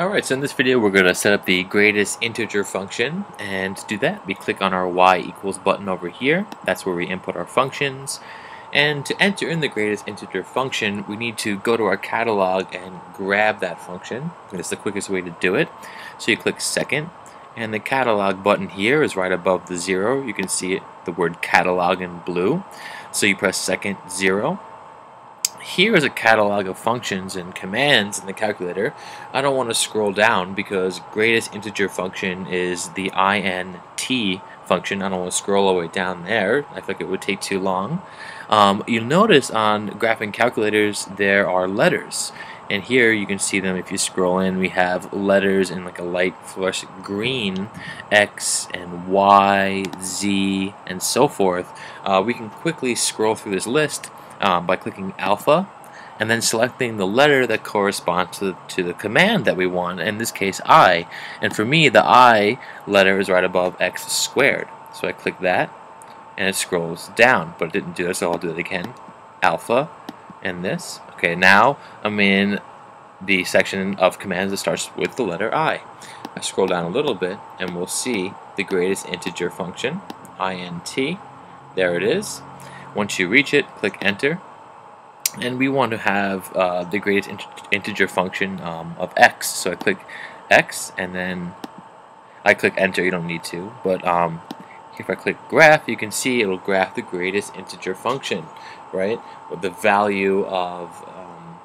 Alright, so in this video we're going to set up the greatest integer function and to do that we click on our y equals button over here. That's where we input our functions. And to enter in the greatest integer function we need to go to our catalog and grab that function. That's the quickest way to do it. So you click second and the catalog button here is right above the zero. You can see it, the word catalog in blue. So you press second zero here is a catalog of functions and commands in the calculator. I don't want to scroll down because greatest integer function is the int function. I don't want to scroll all the way down there. I think it would take too long. Um, you'll notice on graphing calculators there are letters. And here you can see them if you scroll in. We have letters in like a light fluorescent green, X and Y, Z, and so forth. Uh, we can quickly scroll through this list um, by clicking alpha and then selecting the letter that corresponds to, to the command that we want, in this case I. And for me, the I letter is right above x squared. So I click that, and it scrolls down, but it didn't do that, so I'll do it again. Alpha, and this. Okay, now I'm in the section of commands that starts with the letter I. I scroll down a little bit, and we'll see the greatest integer function, int. There it is. Once you reach it, click enter. And we want to have uh, the greatest integer function um, of x. So I click x and then I click enter, you don't need to. But um, if I click graph, you can see it'll graph the greatest integer function, right? With the value of um,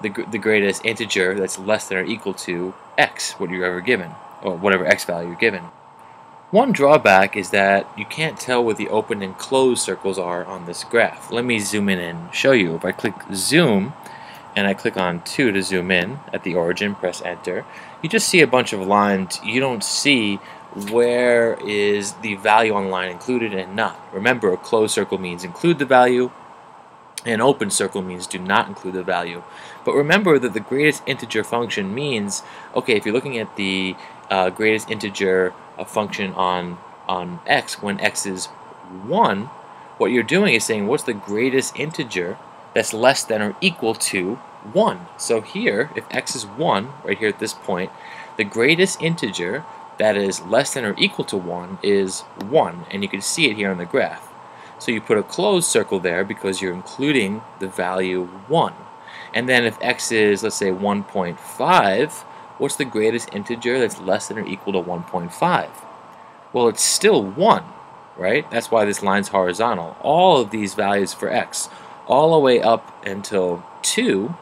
the, the greatest integer that's less than or equal to x, what you're ever given, or whatever x value you're given. One drawback is that you can't tell where the open and closed circles are on this graph. Let me zoom in and show you. If I click zoom and I click on 2 to zoom in at the origin, press enter, you just see a bunch of lines. You don't see where is the value on the line included and not. Remember, a closed circle means include the value, an open circle means do not include the value. But remember that the greatest integer function means, okay, if you're looking at the uh, greatest integer a function on on x when x is 1, what you're doing is saying what's the greatest integer that's less than or equal to 1. So here, if x is 1, right here at this point, the greatest integer that is less than or equal to 1 is 1, and you can see it here on the graph. So you put a closed circle there because you're including the value 1. And then if x is, let's say, 1.5, what's the greatest integer that's less than or equal to 1.5? Well, it's still 1, right? That's why this line's horizontal. All of these values for x, all the way up until 2,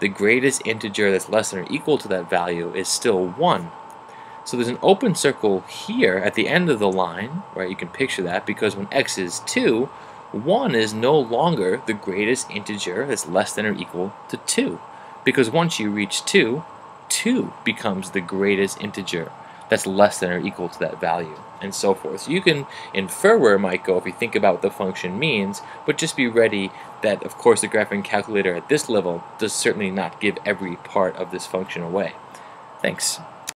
the greatest integer that's less than or equal to that value is still 1. So there's an open circle here at the end of the line, right? You can picture that because when x is 2, 1 is no longer the greatest integer that's less than or equal to 2. Because once you reach 2, 2 becomes the greatest integer that's less than or equal to that value, and so forth. So you can infer where it might go if you think about what the function means, but just be ready that, of course, the graphing calculator at this level does certainly not give every part of this function away. Thanks.